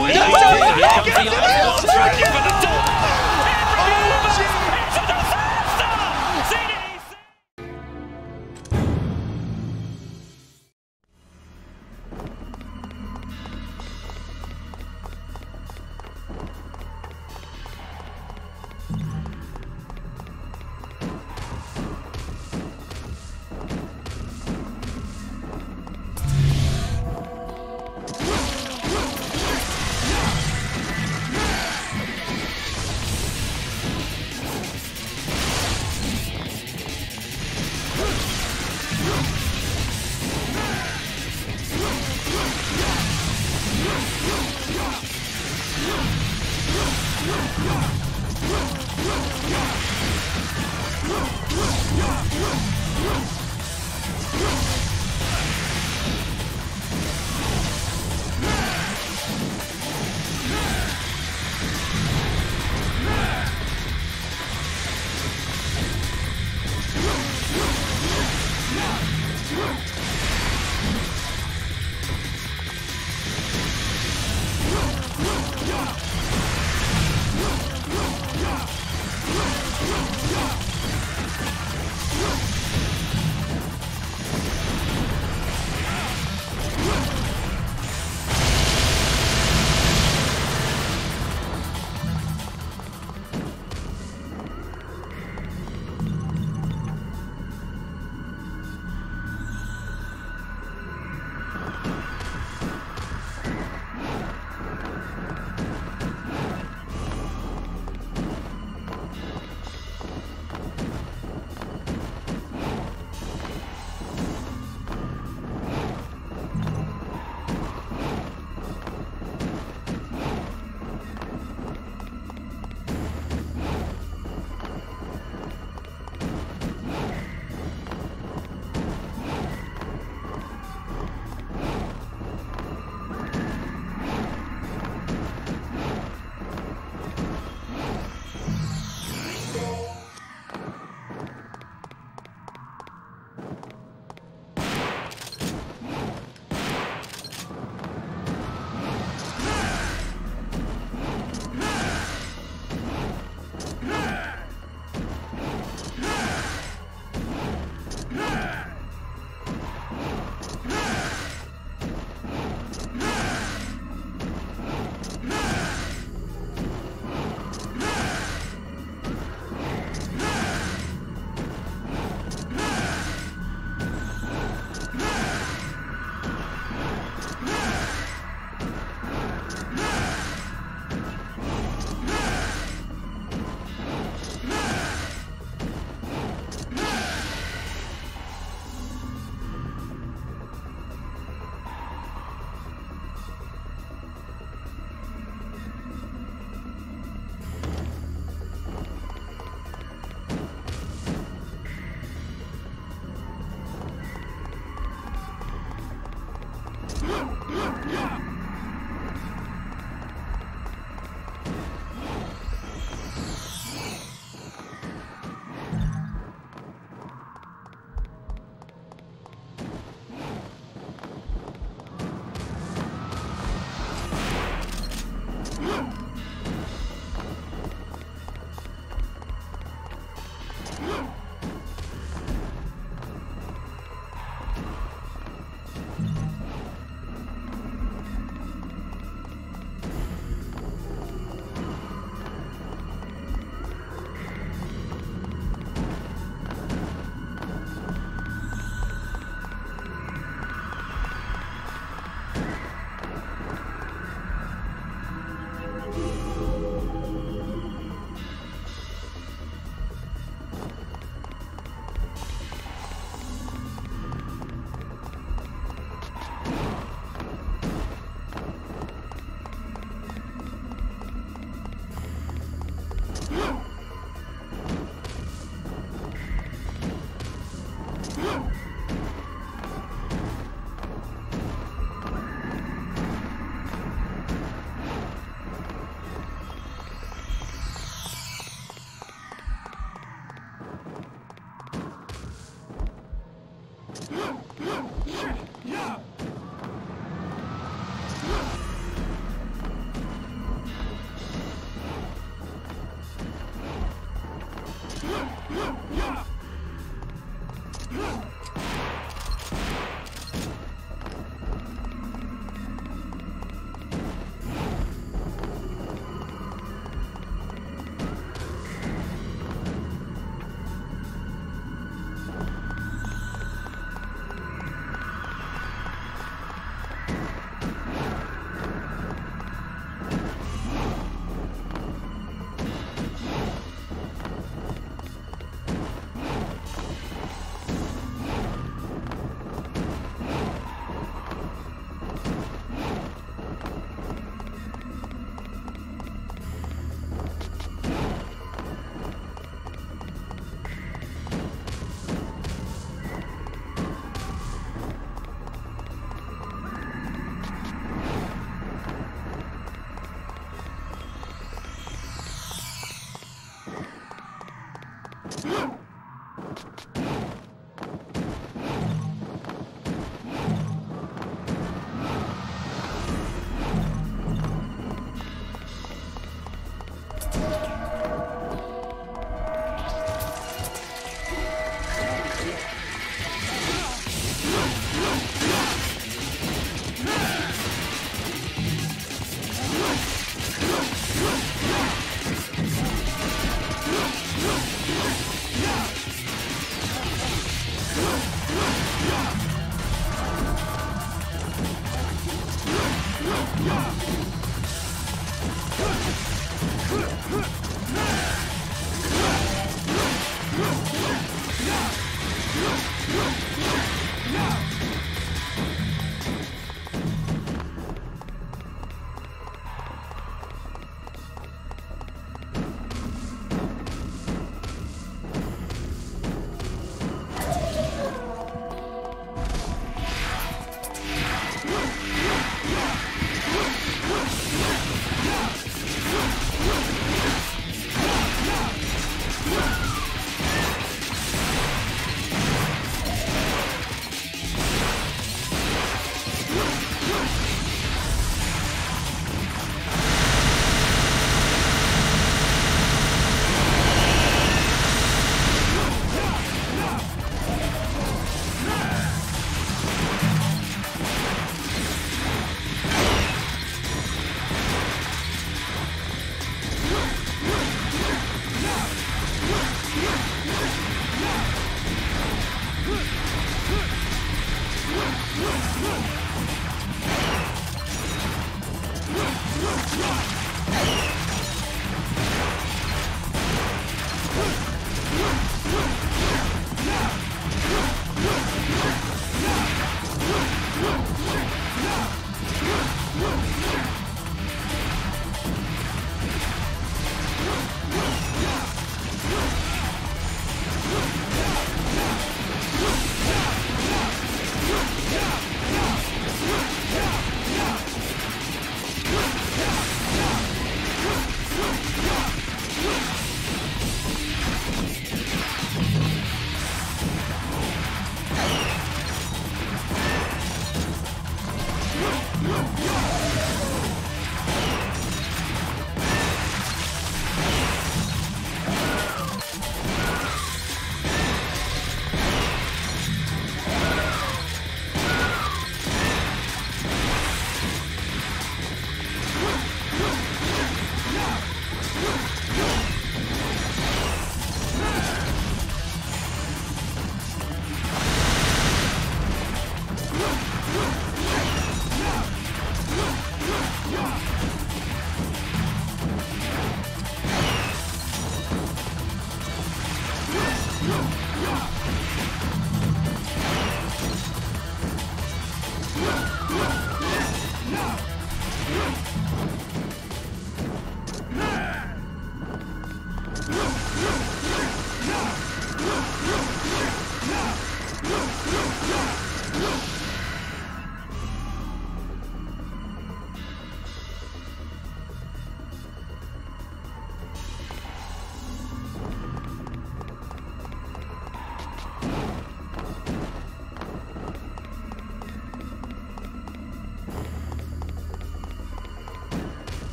哎呀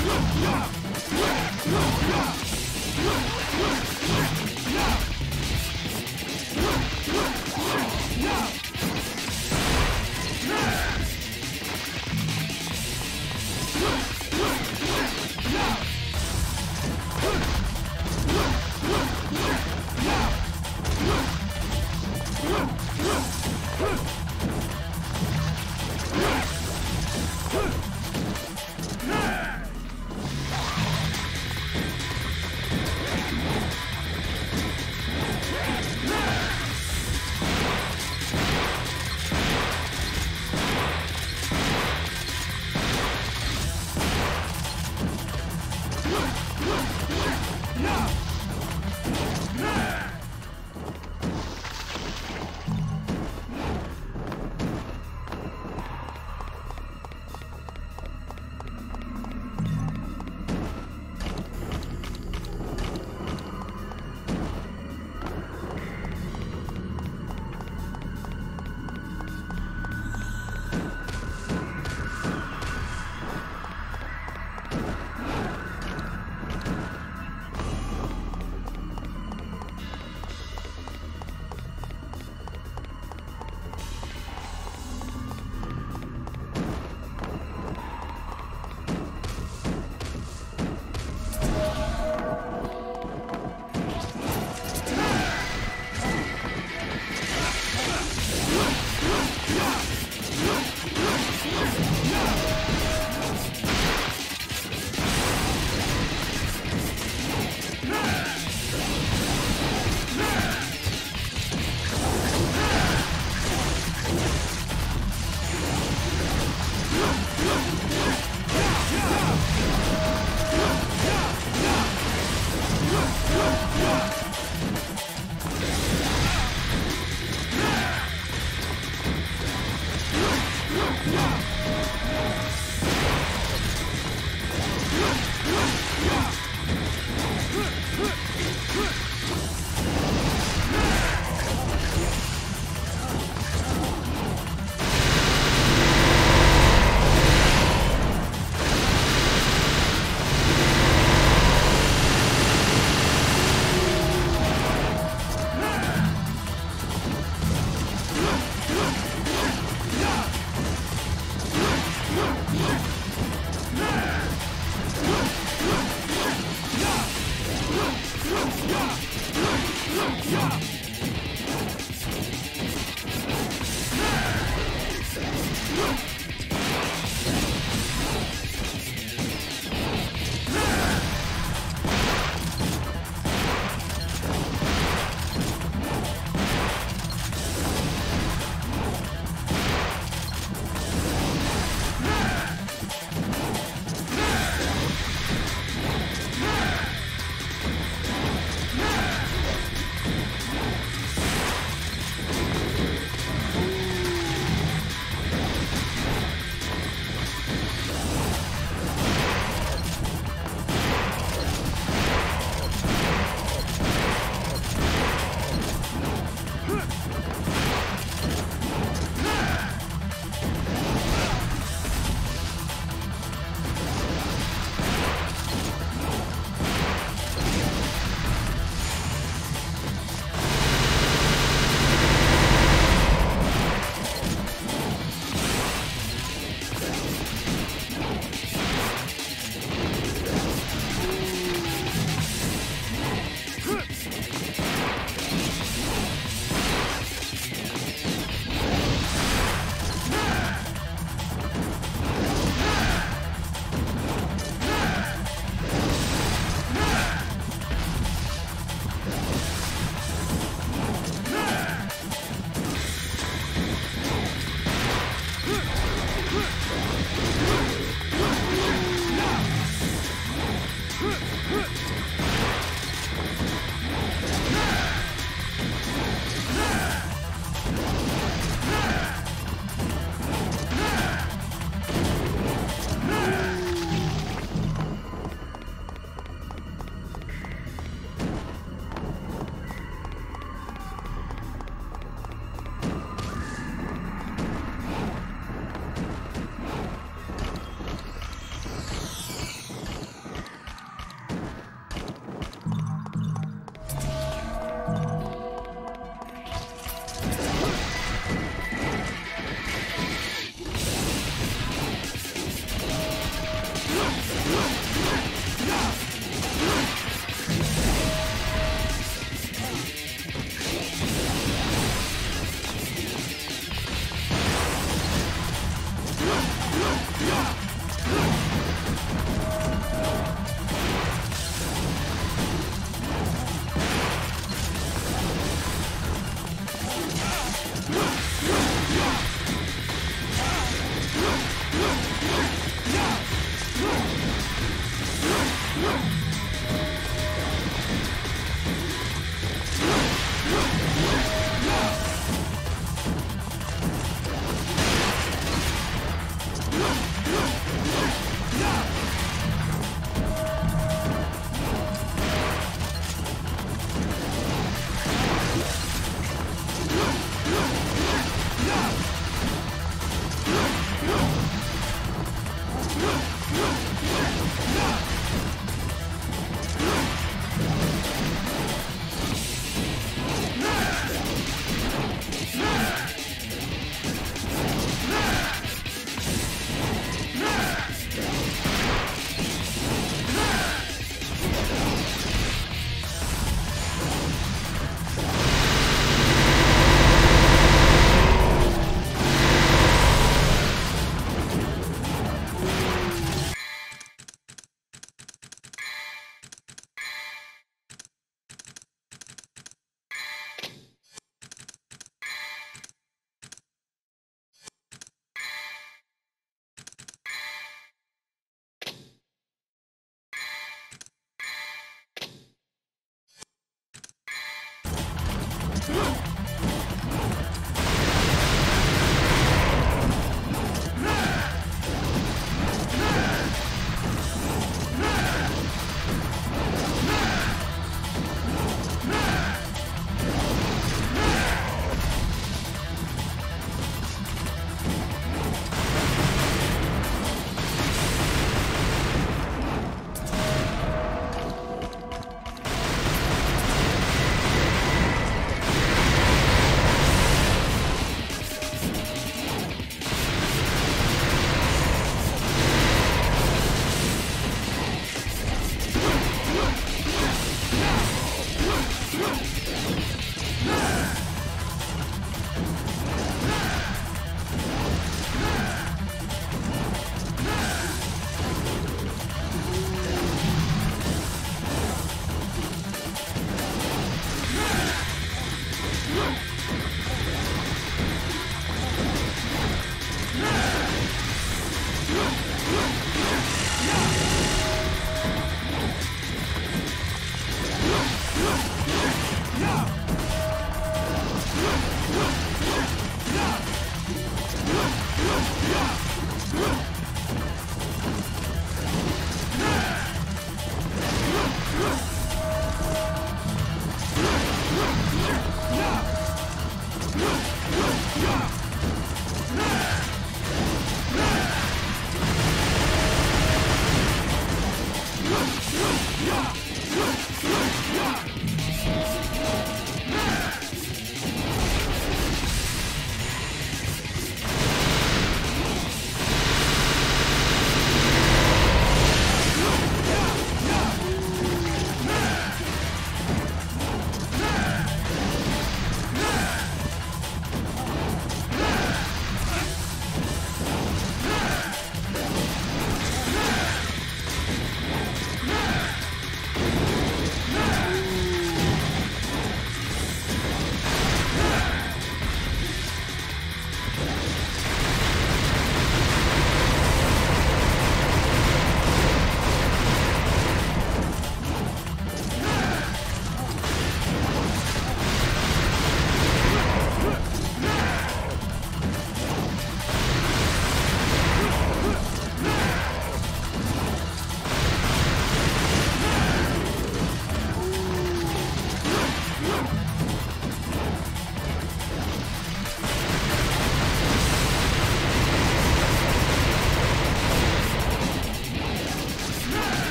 Yeah!